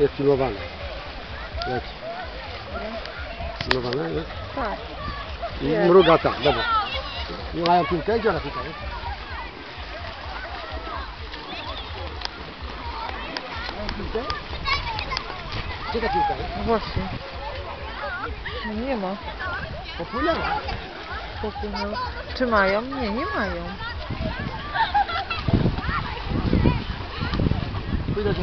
Jest filmowane. Leci. Filmowane jest? Tak. I Jest. mruga tak, dobra. Nie mają piłkę? Gdzie ona piłka jest? Mają piłkę? Gdzie ta piłka jest? No właśnie. No nie ma. Popłynęła. Popłynął. Czy mają? Nie, nie mają. Pójdę do...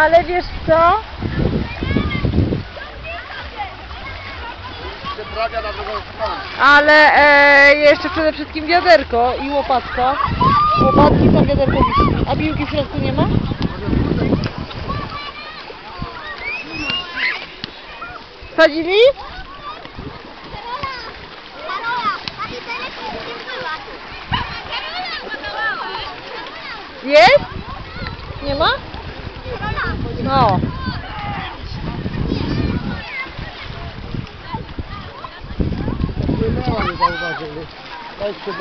Ale wiesz co? Ale e, jeszcze przede wszystkim wiaderko i łopatka. Łopatki tam wiaderko. A piłki w środku nie ma? Wsadzili? Jest? Nie ma? No. Płynęła, nie zauważyli. Ja już się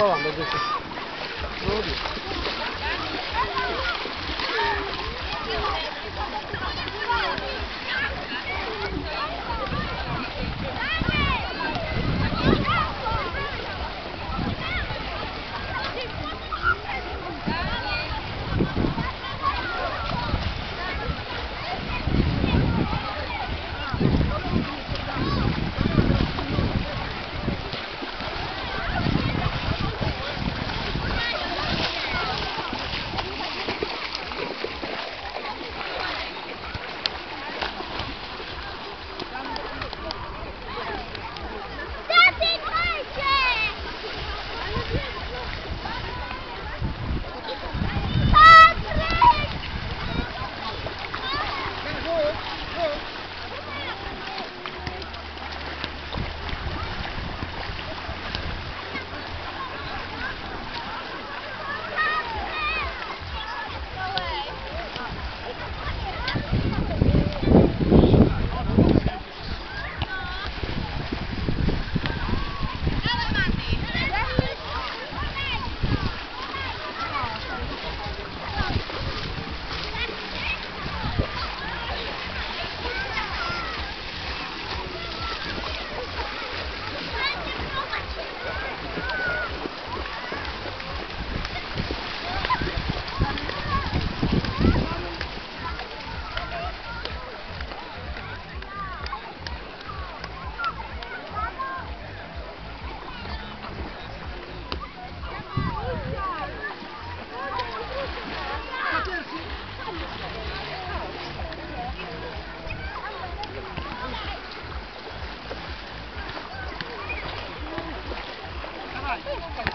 Thank you.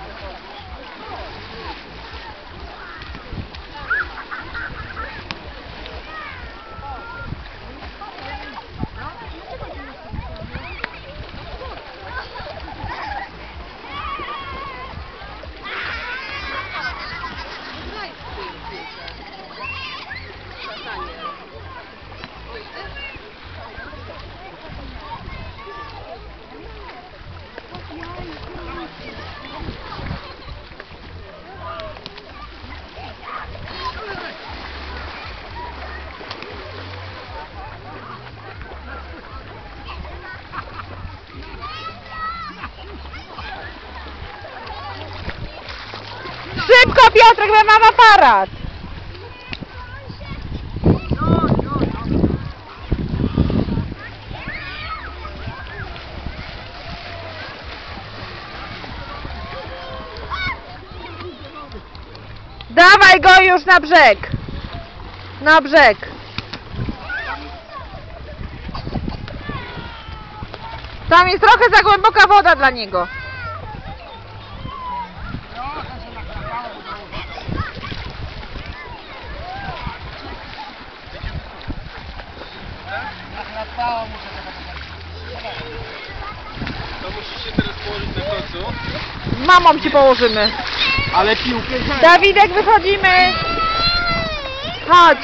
Szybko Piotrek, bo mam aparat. Dawaj go już na brzeg. Na brzeg. Tam jest trochę za głęboka woda dla niego. Z mamą ci położymy. Ale piłkę Dawidek, wychodzimy! Chodź!